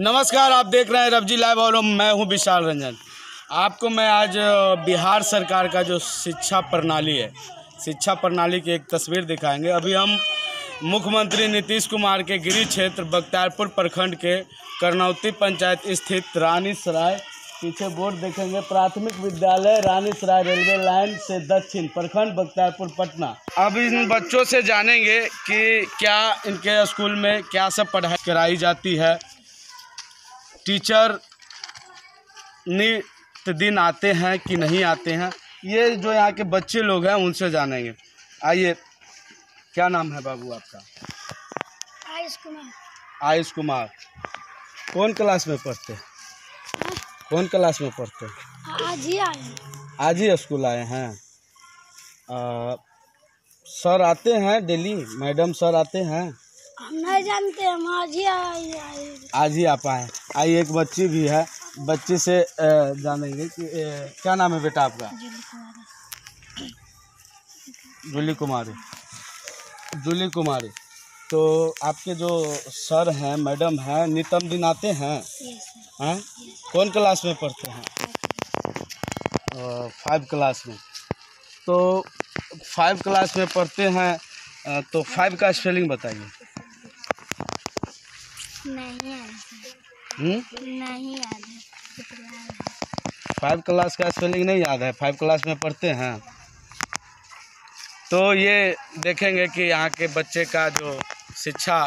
नमस्कार, आप देख रहे हैं रबजी लाइव और मैं हूँ विशाल रंजन। आपको मैं आज बिहार सरकार का जो शिक्षा प्रणाली है, शिक्षा प्रणाली की एक तस्वीर दिखाएँगे। अभी हम मुख्यमंत्री नीतीश कुमार के गृह क्षेत्र, बख्तियारपुर प्रखंड के करनौती पंचायत स्थित रानी सराय पीछे बोर्ड देखेंगे। प्राथमिक विद्यालय रानी सराय रेलवे लाइन से दक्षिण प्रखंड, बख्तियारपुर, पटना। अब इन बच्चों से जानेंगे कि क्या इनके स्कूल में क्या सब पढ़ाई कराई जाती है। टीचर नित्य दिन आते हैं कि नहीं आते हैं ये जो यहाँ के बच्चे लोग हैं उनसे जानेंगे। आइए क्या नाम है बाबू आपका? आयुष कुमार। आयुष कुमार। कौन क्लास में पढ़ते? हैं कौन क्लास में पढ़ते? हैं आज ही आए आज ही स्कूल आए हैं। आ, सर आते हैं डेली मैडम सर आते हैं। हम नहीं जानते हम आज ही आए आए। आज ही आ पाए आई एक बच्ची भी है। बच्ची से जानेंगे कि क्या नाम है बेटा आपका? जूली कुमारी। जूली कुमारी। तो आपके जो सर हैं मैडम हैं नितम दिन आते हैं? हैं? कौन क्लास में पढ़ते हैं? फाइव क्लास में। तो फाइव क्लास में पढ़ते हैं। तो फाइव का स्पेलिंग बताइए। नहीं हम्म? फाइव क्लास का स्पेलिंग नहीं याद है। फाइव क्लास में पढ़ते हैं। तो ये देखेंगे कि यहाँ के बच्चे का जो शिक्षा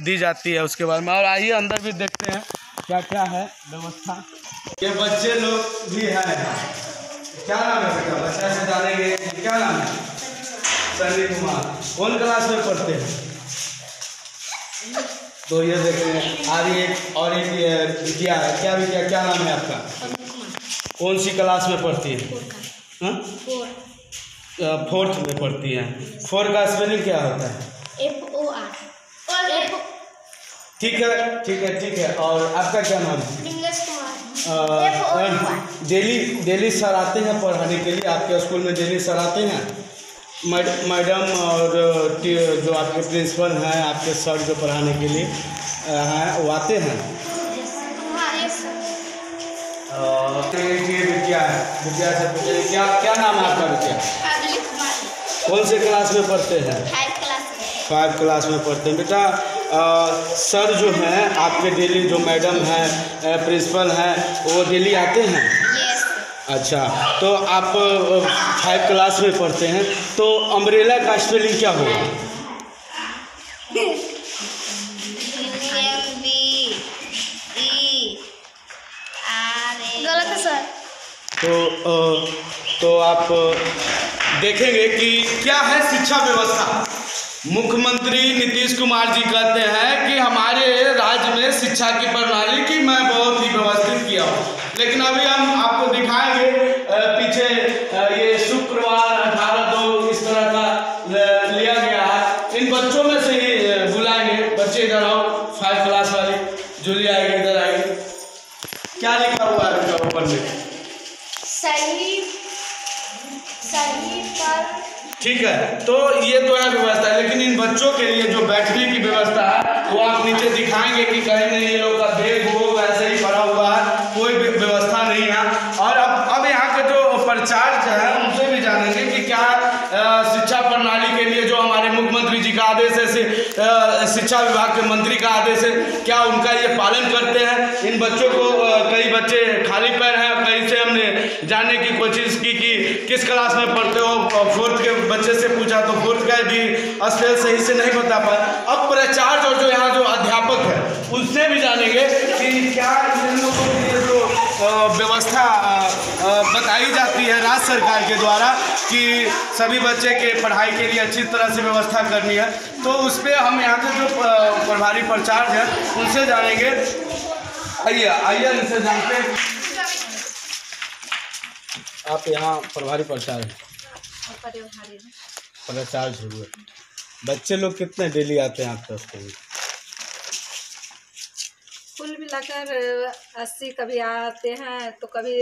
दी जाती है उसके बारे में। और आइए अंदर भी देखते हैं क्या क्या है व्यवस्था। ये बच्चे लोग भी हैं। क्या नाम है बेटा? बच्चा से जानेंगे। क्या नाम है? सनी कुमार। कौन क्लास में पढ़ते हैं? तो ये देखेंगे और एक और एक ये विद्या है। क्या विद्या क्या नाम है आपका? कौन सी क्लास में पढ़ती है? हाँ? फोर्थ में पढ़ती है। फोर का स्पेलिंग क्या होता है? एफ़ ओ आर ठीक है ठीक है ठीक है। और आपका क्या नाम है? डेली डेली सर आते हैं पढ़ाने के लिए? आपके स्कूल में डेली सर आते हैं? मैडम और जो आपके प्रिंसिपल हैं आपके सर जो पढ़ाने के लिए हैं वो आते हैं? ये विद्या है। विद्या से पूछिए, क्या क्या नाम है आपका विद्या? कौन से क्लास में पढ़ते हैं? फाइव क्लास में। पढ़ते हैं। बेटा सर जो हैं आपके डेली जो मैडम हैं प्रिंसिपल हैं वो डेली आते हैं? अच्छा तो आप फाइव क्लास में पढ़ते हैं तो अम्ब्रेला का स्पेलिंग क्या होगा? गलत है सर तो तो आप देखेंगे कि क्या है शिक्षा व्यवस्था। मुख्यमंत्री नीतीश कुमार जी कहते हैं कि हमारे राज्य में शिक्षा की प्रणाली की मैं बहुत ही व्यवस्थित किया हूँ। लेकिन अभी हम आपको दिखाएँगे पीछे ये शुक्रवार अठारह दो इस तरह का लिया गया है। इन बच्चों में से ही बुलाएँगे। बच्चे इधर आओ फाइव क्लास वाले जूली आएगी इधर आएगी। क्या लिखा हुआ है बेटा ऊपर में? सही सही पर ठीक है तो ये तो है व्यवस्था है लेकिन इन बच्चों के लिए जो बैठने की व्यवस्था है वो आप नीचे दिखाएँगे कि कहीं नहीं ये लोग का बैग वो वैसे ही पड़ा हुआ है कोई भी व्यवस्था नहीं है और अब अब यहाँ के जो प्रचार्य है उनसे भी जानेंगे कि क्या अ, शिक्षा प्रणाली के लिए जो हमारे मुख्यमंत्री जी का आदेश है शिक्षा विभाग के मंत्री का आदेश है। क्या उनका ये पालन करते हैं? इन बच्चों को कई बच्चे खाली पैर हैं कहीं से हमने जानने की कोशिश की कि किस क्लास में पढ़ते हो? फोर्थ के बच्चे से पूछा तो फोर्थ का भी स्पेल सही से नहीं बता पाया। अब प्राचार्य और जो यहाँ जो अध्यापक है, उनसे भी जानेंगे कि क्या इन लोगों के लिए जो व्यवस्था अ, जाती है राज्य सरकार के द्वारा कि सभी बच्चे के पढ़ाई के लिए अच्छी तरह से व्यवस्था करनी है। तो उस पर हम यहाँ के जो प्रभारी प्रचार्य हैं उनसे जानेंगे। आइए आइए इनसे जानते हैं। आप यहाँ प्रभारी प्रचार्य हैं। प्रचार्य हुए बच्चे लोग कितने डेली आते हैं आपके स्कूल में? कुल मिलाकर अस्सी कभी आते हैं तो कभी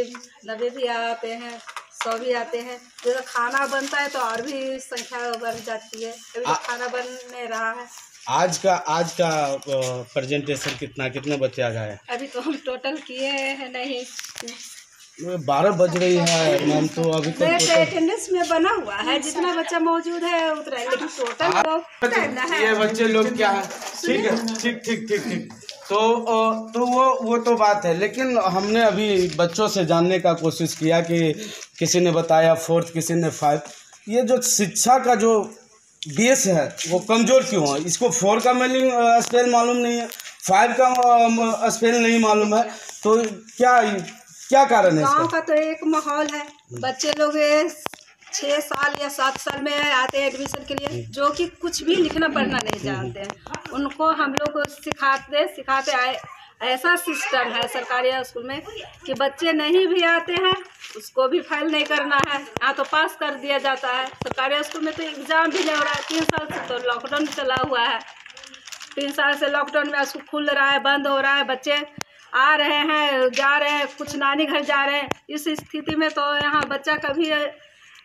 नब्बे भी आते हैं सौ भी आते हैं। जैसे खाना बनता है तो और भी संख्या बढ़ जाती है। कभी तो आ- खाना बन नहीं रहा है। आज का आज का प्रेजेंटेशन कितना कितने बच्चे आ गए अभी तो हम टोटल किए हैं नहीं। बारह बज रही है मैम तो अभी देख अटेंडेंस में बना हुआ है जितना बच्चा मौजूद है उतना लेकिन टोटल तो ये बच्चे लोग क्या है? ठीक है ठीक ठीक ठीक ठीक। तो तो वो वो तो बात है लेकिन हमने अभी बच्चों से जानने का कोशिश किया कि किसी ने बताया फोर्थ किसी ने फाइव। ये जो शिक्षा का जो बेस है वो कमज़ोर क्यों है? इसको फोर का मीनिंग स्पेल मालूम नहीं है फाइव का स्पेल नहीं मालूम है तो क्या क्या कारण है गाँव का तो एक माहौल है। बच्चे लोग छः साल या सात साल में आते हैं एडमिशन के लिए, जो कि कुछ भी लिखना पढ़ना नहीं जानते हैं। उनको हम लोग सिखाते सिखाते आए। ऐसा सिस्टम है सरकारी स्कूल में कि बच्चे नहीं भी आते हैं, उसको भी फ़ाइल नहीं करना है। यहाँ तो पास कर दिया जाता है। सरकारी स्कूल में तो एग्ज़ाम भी नहीं हो रहा है। तीन साल से तो लॉकडाउन चला हुआ है। तीन साल से लॉकडाउन में स्कूल खुल रहा है, बंद हो रहा है। बच्चे आ रहे हैं, जा रहे हैं, कुछ नानी घर जा रहे हैं। इस स्थिति में तो यहाँ बच्चा कभी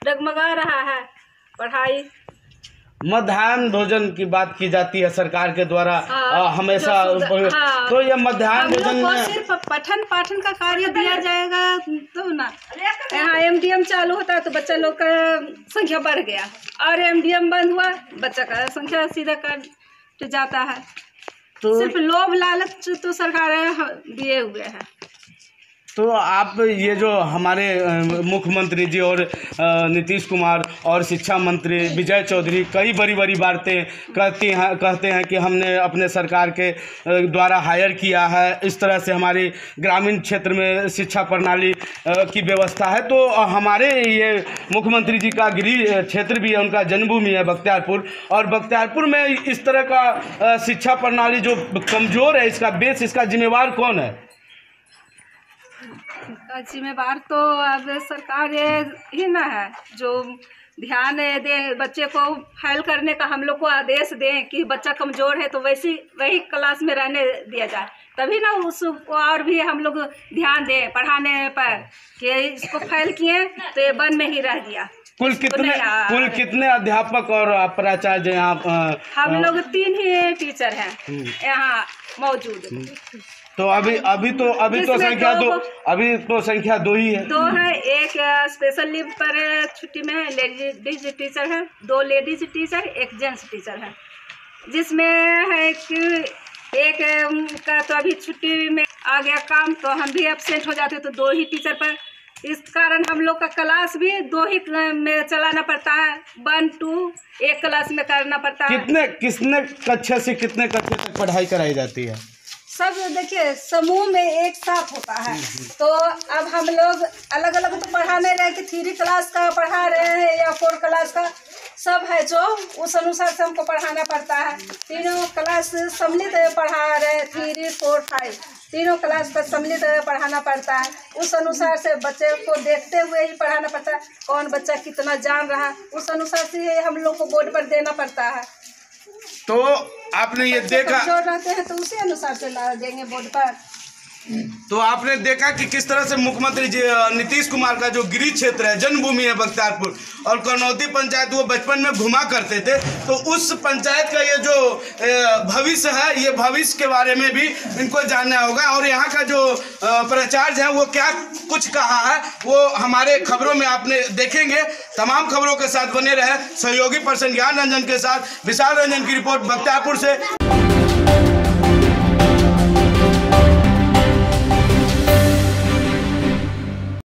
डगमगा रहा है। पढ़ाई। मध्याह्न भोजन की बात की जाती है सरकार के द्वारा। हाँ, हमेशा हाँ। तो ये हम मध्याह्न लोग भोजन को सिर्फ़ पठन पाठन का कार्य दिया जाएगा तो ना। यहाँ एमडीएम चालू होता है तो बच्चा लोग का संख्या बढ़ गया। और एमडीएम बंद हुआ बच्चा का संख्या सीधा कट जाता है। तो सिर्फ़ लोभ लालच तो सरकार दिए हुए हैं। तो आप ये जो हमारे मुख्यमंत्री जी और नीतीश कुमार और शिक्षा मंत्री विजय चौधरी कई बड़ी बड़ी बातें कहती हैं, कहते हैं कि हमने अपने सरकार के द्वारा हायर किया है। इस तरह से हमारी ग्रामीण क्षेत्र में शिक्षा प्रणाली की व्यवस्था है। तो हमारे ये मुख्यमंत्री जी का गृह क्षेत्र भी है, उनका जन्मभूमि है बख्तियारपुर। और बख्तियारपुर में इस तरह का शिक्षा प्रणाली जो कमज़ोर है, इसका बेस, इसका जिम्मेवार कौन है? जिम्मेवार तो अब सरकार ये ही ना है जो ध्यान दे बच्चे को फ़ाइल करने का हम लोग को आदेश दें कि बच्चा कमज़ोर है तो वैसी वही क्लास में रहने दिया जाए। तभी ना उसको और भी हम लोग ध्यान दें पढ़ाने पर कि इसको फ़ाइल किए तो ये बन में ही रह गया। कुल कितने कुल कितने अध्यापक और प्राचार्य यहाँ हम लोग तीन ही टीचर हैं यहाँ मौजूद। तो अभी अभी तो अभी तो संख्या दो दो अभी तो संख्या दो ही है। दो है एक स्पेशल लीव पर छुट्टी में है लेडीज़ टीचर है दो लेडीज़ टीचर एक जेंट्स टीचर है। जिसमें है कि एक का तो अभी छुट्टी में आ गया काम तो हम भी एबसेंट हो जाते तो दो ही टीचर पर। इस कारण हम लोग का क्लास भी दो ही में चलाना पड़ता है। वन टू एक क्लास में करना पड़ता है। कितने कितने कक्षा से कितने कक्षा तक पढ़ाई कराई जाती है? सब देखिए समूह में एक साथ होता है। तो अब हम लोग अलग अलग तो पढ़ा नहीं रहे कि थ्री क्लास का पढ़ा रहे हैं या फोर क्लास का। सब है जो उस अनुसार से हमको पढ़ाना पड़ता है। तीनों क्लास सम्मिलित पढ़ा रहे हैं थ्री फोर फाइव। तीनों क्लास पर सम्मिलित पढ़ाना पड़ता है। उस अनुसार से बच्चे को देखते हुए ही पढ़ाना पड़ता है। कौन बच्चा कितना जान रहा है? उस अनुसार से ही हम लोग को बोर्ड पर देना पड़ता है। तो आपने ये देखा जो रहते हैं तो उसी अनुसार से ला देंगे बोर्ड पर। तो आपने देखा कि किस तरह से मुख्यमंत्री जी नीतीश कुमार का जो गृह क्षेत्र है जन्मभूमि है बख्तियारपुर, और कनौती पंचायत वो बचपन में घुमा करते थे तो उस पंचायत का ये जो भविष्य है, ये भविष्य के बारे में भी इनको जानना होगा, और यहाँ का जो प्राचार्य है, वो क्या कुछ कहा है, वो हमारे खबरों में आपने देखेंगे। तमाम खबरों के साथ बने रहे। सहयोगी पर्सन ज्ञान रंजन के साथ, विशाल रंजन की रिपोर्ट बख्तियारपुर से।